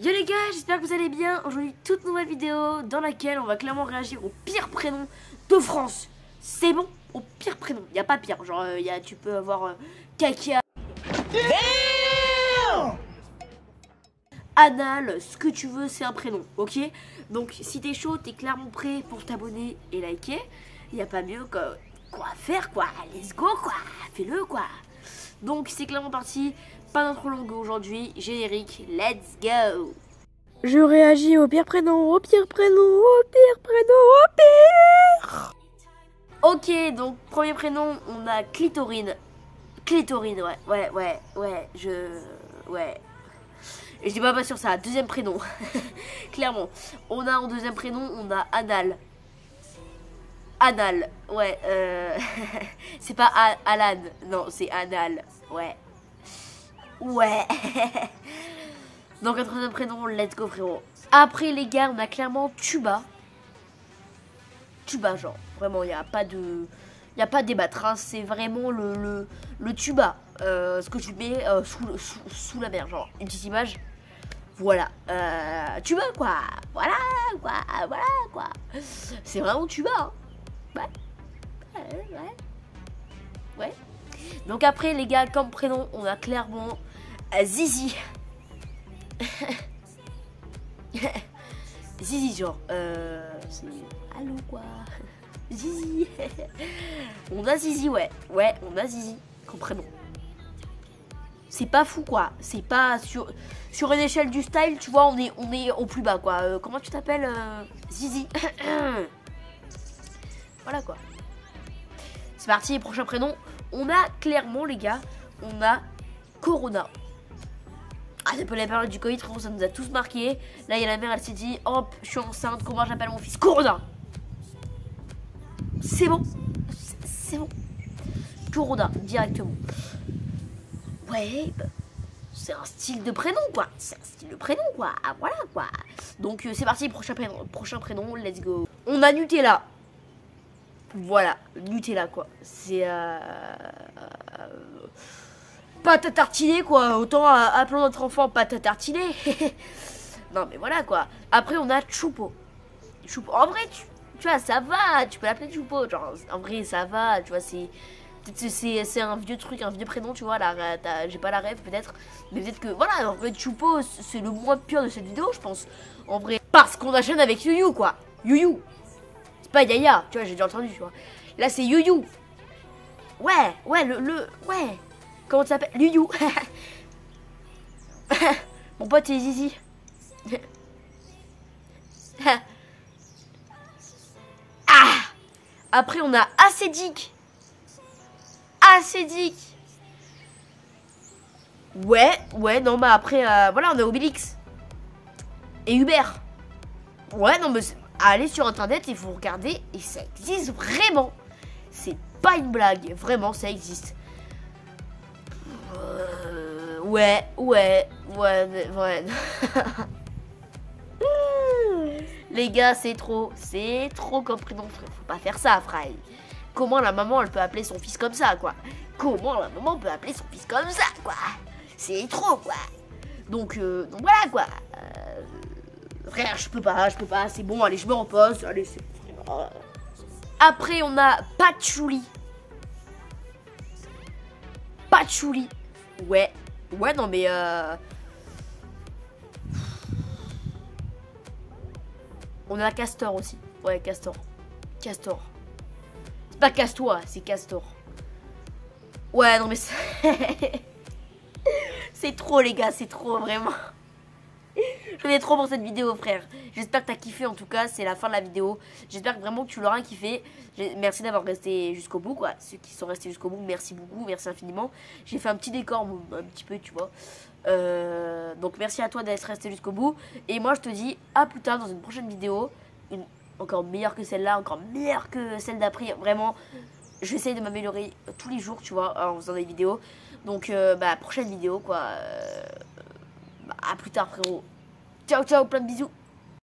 Yo les gars, j'espère que vous allez bien. Aujourd'hui, toute nouvelle vidéo dans laquelle on va clairement réagir au pire prénom de France. C'est bon Au pire prénom. Il a pas pire. Genre, euh, y a, tu peux avoir euh, Kakia. Anal, ce que tu veux, c'est un prénom, ok? Donc, si t'es chaud, t'es clairement prêt pour t'abonner et liker. Il a pas mieux que quoi faire, quoi? Let's go, quoi. Fais-le, quoi. Donc, c'est clairement parti. Pas d'intro longue aujourd'hui. Générique, let's go. Je réagis au pire prénom, au pire prénom, au pire prénom, au pire. Ok, donc premier prénom, on a Clitorine. Clitorine, ouais, ouais, ouais, ouais, je... Ouais. Je dis pas pas sur ça. Deuxième prénom. Clairement. On a en deuxième prénom, on a Anal. Anal, ouais. Euh... c'est pas Alan, non, c'est Anal, ouais. Ouais. Donc un troisième prénom, let's go frérot. Après les gars, on a clairement Tuba. Tuba, genre. Vraiment, il a pas de... Il a pas de débattre, hein. c'est vraiment le, tuba. Euh, ce que tu mets euh, sous, sous la mer, genre une petite image. Voilà. Euh, tuba, quoi. Voilà, quoi. Voilà, quoi. C'est vraiment tuba, hein. Ouais. Ouais, ouais. Donc après, les gars, comme prénom, on a clairement euh, Zizi. Zizi, genre. Euh. Allô, quoi. Zizi. on a Zizi, ouais. Ouais, on a Zizi comme prénom. C'est pas fou, quoi. C'est pas sur, sur une échelle du style, tu vois, on est, on est au plus bas, quoi. Euh, comment tu t'appelles euh, Zizi? voilà, quoi. C'est parti, prochain prénom. On a clairement, les gars, on a Corona. Ah, depuis la période du Covid, ça nous a tous marqué. Là, il y a la mère, elle s'est dit Hop, je suis enceinte, comment j'appelle mon fils Corona C'est bon. C'est- C'est bon. Corona, directement. Ouais, bah, c'est un style de prénom, quoi. C'est un style de prénom, quoi. Ah, voilà, quoi. Donc, euh, c'est parti, prochain prénom, prochain prénom, let's go. On a Nutella. Voilà, Nutella, quoi. C'est. Euh... Pâte à tartiner, quoi. Autant euh, appelons notre enfant pâte à tartiner. non, mais voilà, quoi. Après, on a Choupo. Choupo. En vrai, tu, tu vois, ça va. Tu peux l'appeler Choupo. Genre, en vrai, ça va. Tu vois, c'est. C'est un vieux truc, un vieux prénom, tu vois. J'ai pas la rêve, peut-être. Mais peut-être que. Voilà, en vrai, Choupo, c'est le moins pire de cette vidéo, je pense. En vrai. Parce qu'on enchaîne avec Yuyu, quoi. Yuyu. Pas Yaya, tu vois, j'ai déjà entendu, tu vois. Là, c'est Yuyu. Ouais, ouais, le. le ouais. Comment tu t'appelles Yuyu. Mon pote, c'est Zizi. ah Après, on a Acédique. Acédique. Ouais, ouais, non, bah après, euh, voilà, on a Obélix. Et Hubert. Ouais, non, mais allez sur internet, il faut regarder, et ça existe vraiment. C'est pas une blague, vraiment, ça existe. Euh, ouais, ouais, ouais, ouais. Les gars, c'est trop, c'est trop comme prénom. Faut pas faire ça, frère. Comment la maman, elle peut appeler son fils comme ça, quoi? Comment la maman peut appeler son fils comme ça, quoi? C'est trop, quoi. Donc, euh, donc voilà, quoi. Frère, je peux pas, je peux pas. C'est bon, allez, je me repose. Allez, c'est. Après, on a Patchouli. Patchouli. Ouais. Ouais, non, mais... Euh... On a Castor aussi. Ouais, Castor. Castor. C'est pas Casse-toi, c'est Castor. Ouais, non, mais c'est trop, les gars, c'est trop, vraiment. J'en ai trop pour cette vidéo, frère. J'espère que t'as kiffé, en tout cas. C'est la fin de la vidéo. J'espère vraiment que tu l'auras kiffé. Merci d'avoir resté jusqu'au bout, quoi. Ceux qui sont restés jusqu'au bout, merci beaucoup. Merci infiniment. J'ai fait un petit décor, un petit peu, tu vois. Euh, donc, merci à toi d'être resté jusqu'au bout. Et moi, je te dis à plus tard dans une prochaine vidéo. Encore meilleure que celle-là, encore meilleure que celle d'après. Vraiment, j'essaye de m'améliorer tous les jours, tu vois, en faisant des vidéos. Donc, euh, bah, prochaine vidéo, quoi. Euh, bah, à plus tard, frérot. Ciao, ciao, plein de bisous.